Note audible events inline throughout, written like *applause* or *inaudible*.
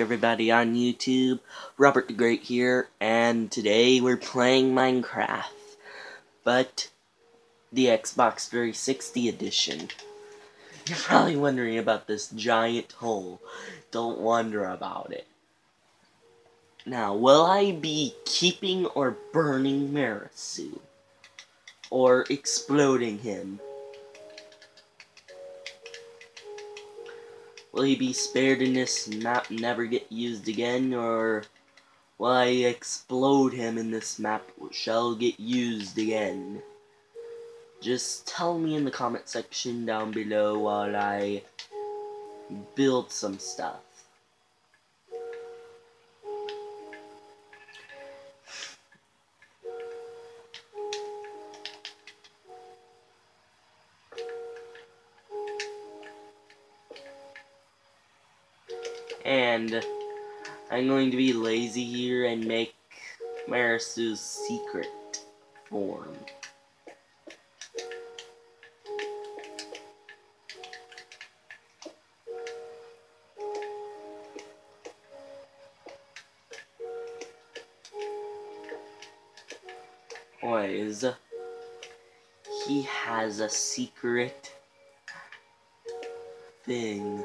everybody on YouTube, Robert the Great here, and today we're playing Minecraft, but the Xbox 360 edition. You're probably wondering about this giant hole. Don't wonder about it. Now, will I be keeping or burning Marisu? Or exploding him? Will he be spared in this map never get used again, or will I explode him in this map shall get used again? Just tell me in the comment section down below while I build some stuff. And I'm going to be lazy here and make Marisu's secret form. Boys, he has a secret thing.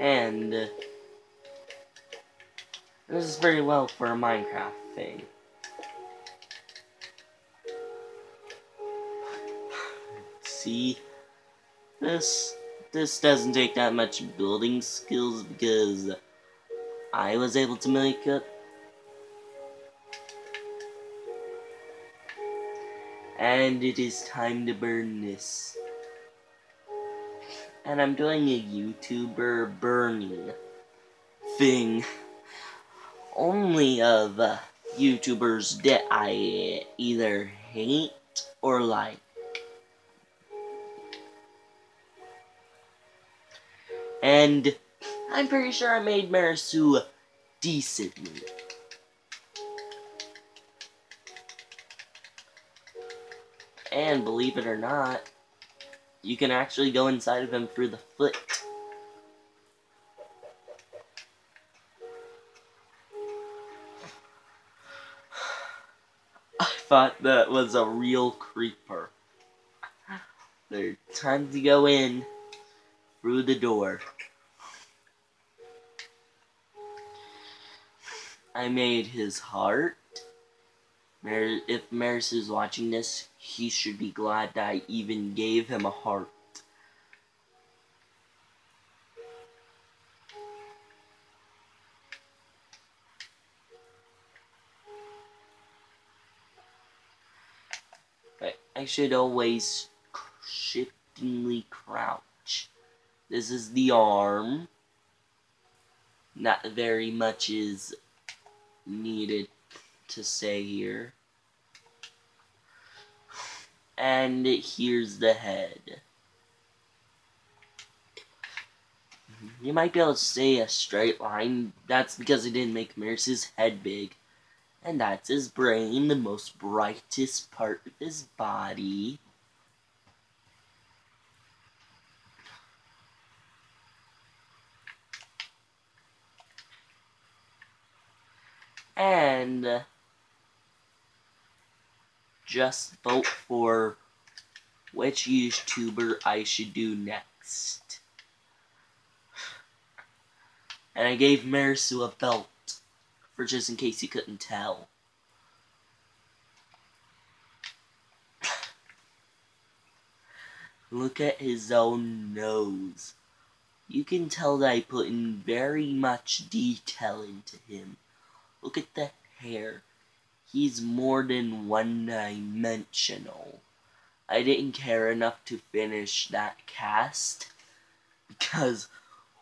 And this is very well for a Minecraft thing. See, this this doesn't take that much building skills because I was able to make it. And it is time to burn this and I'm doing a YouTuber burning thing only of YouTubers that I either hate or like. And I'm pretty sure I made Marisu decently. And believe it or not, you can actually go inside of him through the foot. I thought that was a real creeper. There's time to go in through the door. I made his heart. Mar if Maris is watching this, he should be glad that I even gave him a heart. I should always shiftingly crouch. This is the arm. Not very much is needed to say here. And here's the head. You might be able to say a straight line. That's because he didn't make Marisu's head big. And that's his brain, the most brightest part of his body. And just vote for which YouTuber I should do next. And I gave Marisu a belt, for just in case you couldn't tell. *sighs* Look at his own nose. You can tell that I put in very much detail into him. Look at the hair he's more than one-dimensional. I didn't care enough to finish that cast because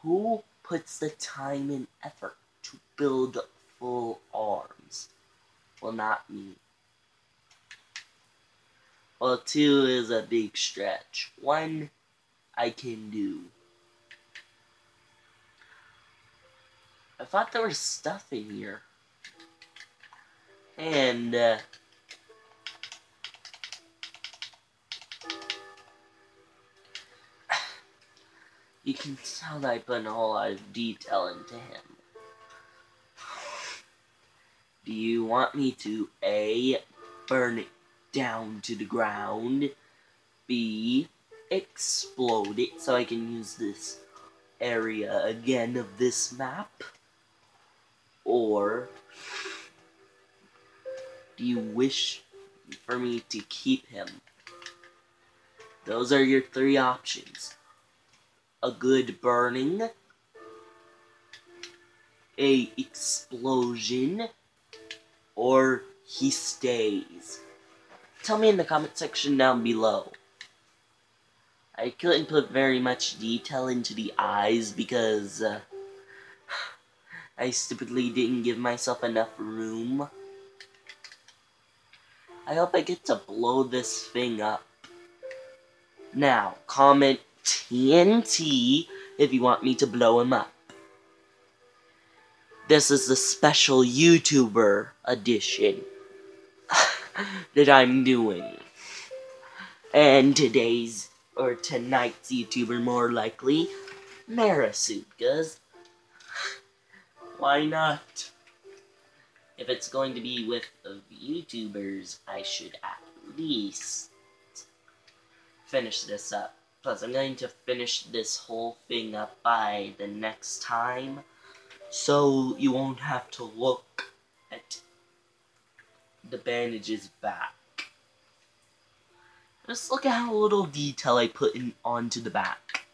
who puts the time and effort to build full arms? Well, not me. Well, two is a big stretch. One, I can do. I thought there was stuff in here. And, uh, You can tell that I put a whole lot of detail into him. Do you want me to A. Burn it down to the ground, B. Explode it so I can use this area again of this map, or do you wish for me to keep him? Those are your three options. A good burning, a explosion, or he stays. Tell me in the comment section down below. I couldn't put very much detail into the eyes because uh, *sighs* I stupidly didn't give myself enough room. I hope I get to blow this thing up. Now, comment TNT if you want me to blow him up. This is the special YouTuber edition *laughs* that I'm doing. And today's, or tonight's YouTuber more likely, Marisuke, *laughs* why not? If it's going to be with the YouTubers, I should at least finish this up. Plus, I'm going to finish this whole thing up by the next time, so you won't have to look at the bandages back. Just look at how little detail I put in onto the back.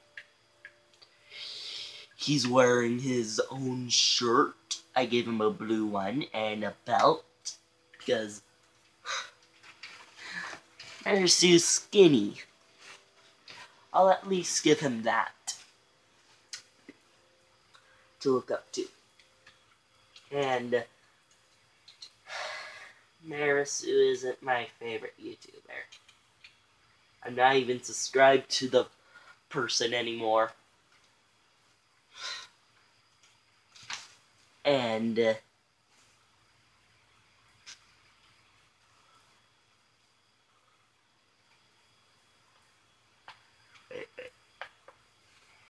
He's wearing his own shirt. I gave him a blue one and a belt because *sighs* they're skinny. I'll at least give him that to look up to. And *sighs* Marisu isn't my favorite YouTuber. I'm not even subscribed to the person anymore. And... Uh,